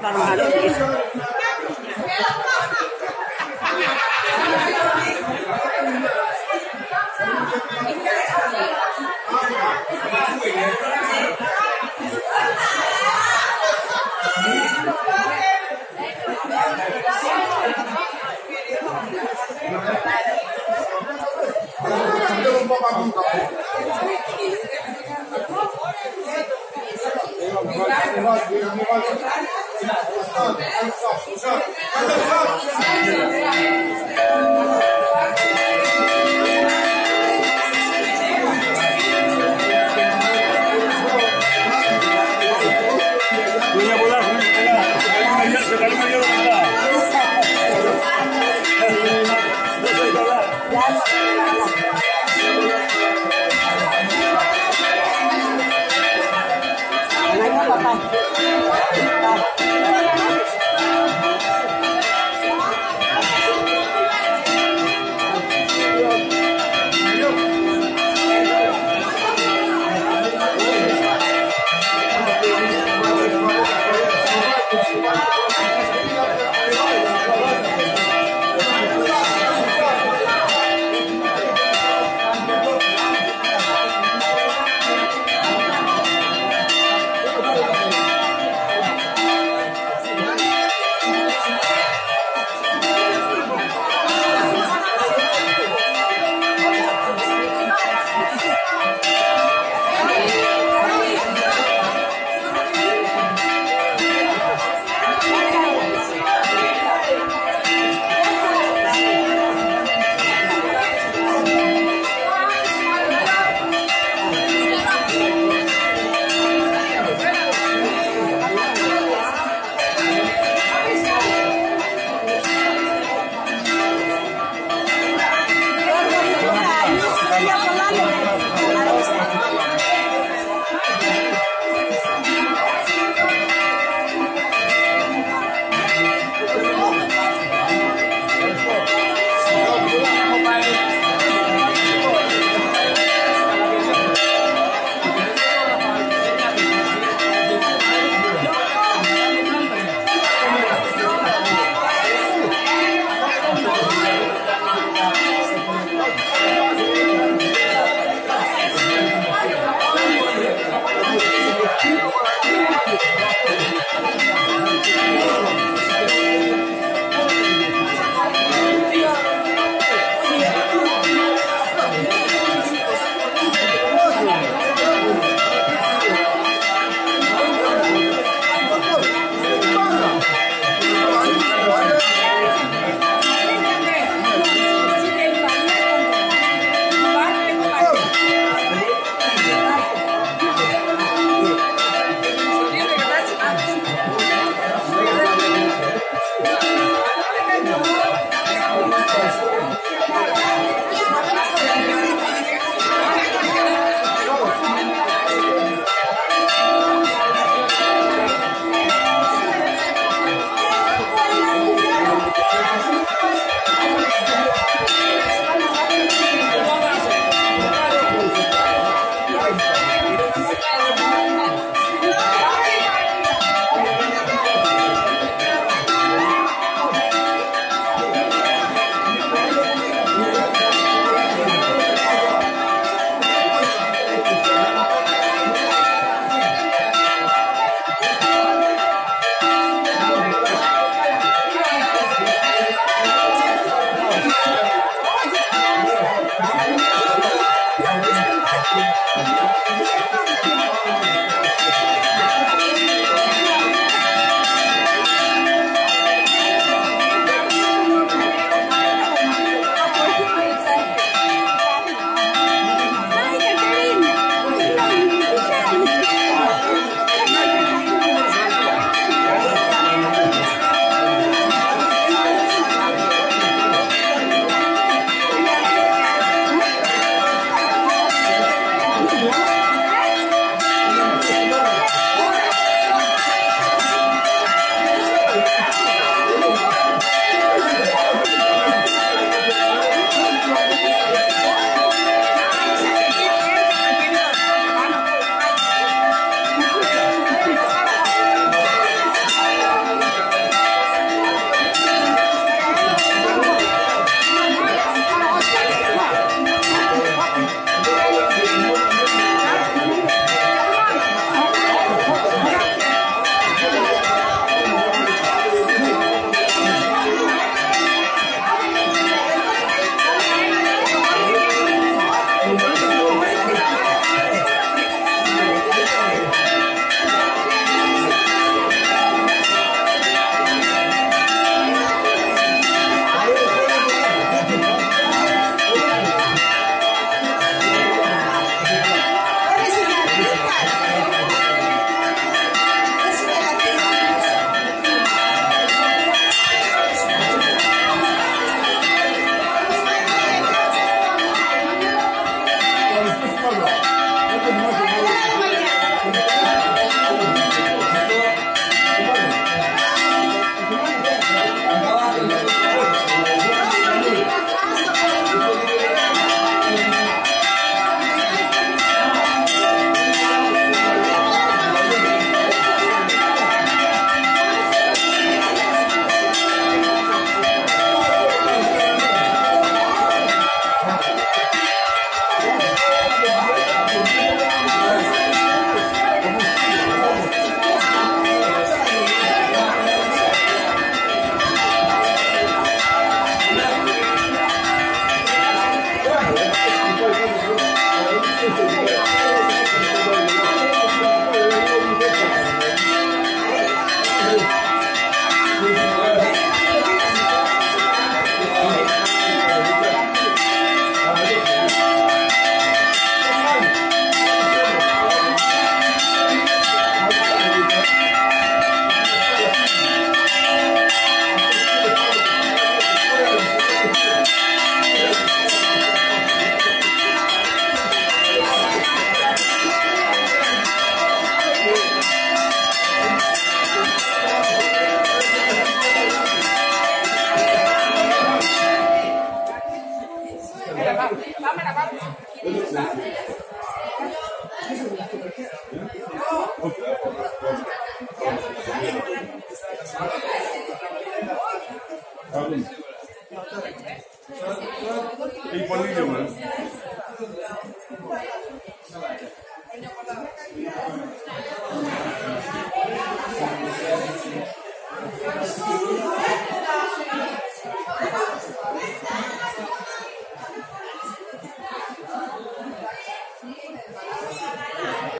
Gracias. 上，上，上，上，上。பண்ணிடுவேன்